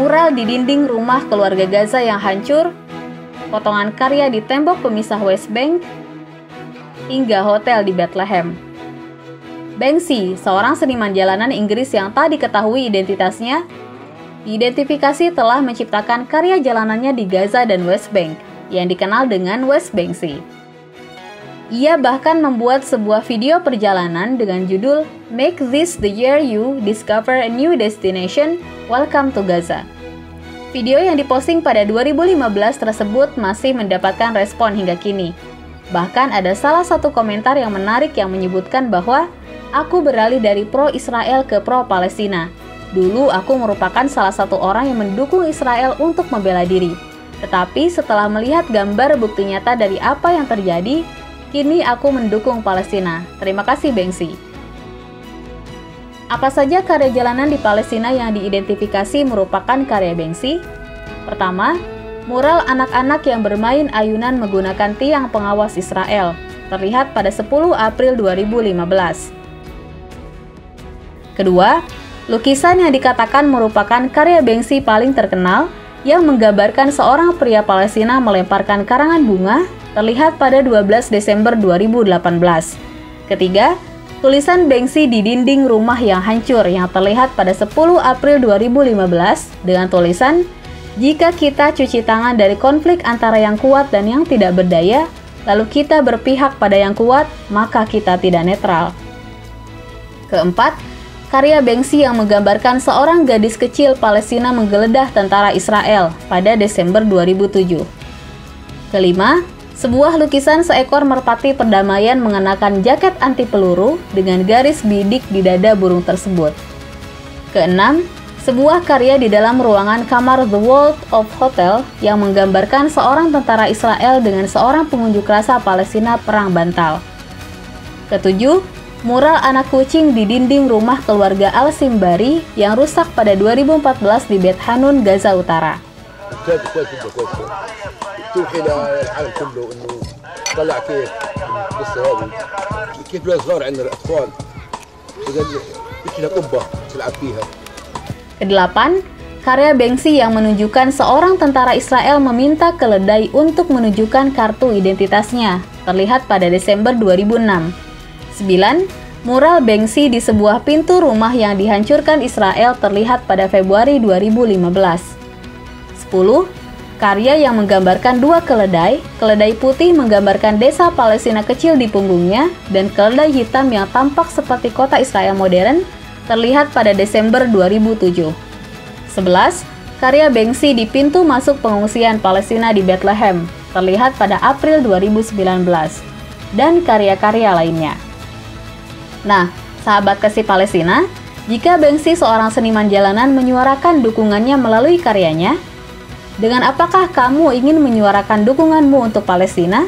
mural di dinding rumah keluarga Gaza yang hancur, potongan karya di tembok pemisah West Bank, hingga hotel di Bethlehem. Banksy, seorang seniman jalanan Inggris yang tak diketahui identitasnya, diidentifikasi telah menciptakan karya jalanannya di Gaza dan West Bank, yang dikenal dengan West Banksy. Ia bahkan membuat sebuah video perjalanan dengan judul Make This the Year You Discover a New Destination, Welcome to Gaza. Video yang diposting pada 2015 tersebut masih mendapatkan respon hingga kini. Bahkan ada salah satu komentar yang menarik yang menyebutkan bahwa aku beralih dari pro-Israel ke pro-Palestina. Dulu aku merupakan salah satu orang yang mendukung Israel untuk membela diri. Tetapi setelah melihat gambar bukti nyata dari apa yang terjadi, Kini aku mendukung Palestina. Terima kasih, Bengsi. Apa saja karya jalanan di Palestina yang diidentifikasi merupakan karya Bengsi? Pertama, mural anak-anak yang bermain ayunan menggunakan tiang pengawas Israel, terlihat pada 10 April 2015. Kedua, lukisan yang dikatakan merupakan karya Bengsi paling terkenal yang menggambarkan seorang pria Palestina melemparkan karangan bunga terlihat pada 12 Desember 2018. Ketiga, tulisan Banksy di dinding rumah yang hancur yang terlihat pada 10 April 2015 dengan tulisan jika kita cuci tangan dari konflik antara yang kuat dan yang tidak berdaya, lalu kita berpihak pada yang kuat, maka kita tidak netral. Keempat, karya Banksy yang menggambarkan seorang gadis kecil Palestina menggeledah tentara Israel pada Desember 2007. Kelima, sebuah lukisan seekor merpati perdamaian mengenakan jaket anti peluru dengan garis bidik di dada burung tersebut. Keenam, sebuah karya di dalam ruangan kamar The World of Hotel yang menggambarkan seorang tentara Israel dengan seorang pengunjuk rasa Palestina perang bantal. Ketujuh, mural anak kucing di dinding rumah keluarga Al-Simbari yang rusak pada 2014 di Bet Hanun, Gaza Utara. توحي للعالم كله انه طلع كيف القصه هذه كيف لو صغار عندنا الاطفال بدها قبه تلعب فيها Kedelapan, karya Banksy yang menunjukkan seorang tentara Israel meminta keledai untuk menunjukkan kartu identitasnya, terlihat pada Desember 2006. 9. Mural Banksy di sebuah pintu rumah yang dihancurkan Israel terlihat pada Februari 2015. 10 karya yang menggambarkan dua keledai, keledai putih menggambarkan desa Palestina kecil di punggungnya, dan keledai hitam yang tampak seperti kota Israel modern, terlihat pada Desember 2007. 11. Karya Banksy di pintu masuk pengungsian Palestina di Bethlehem, terlihat pada April 2019, dan karya-karya lainnya. Nah, sahabat kasih Palestina, jika Banksy seorang seniman jalanan menyuarakan dukungannya melalui karyanya, dengan apakah kamu ingin menyuarakan dukunganmu untuk Palestina?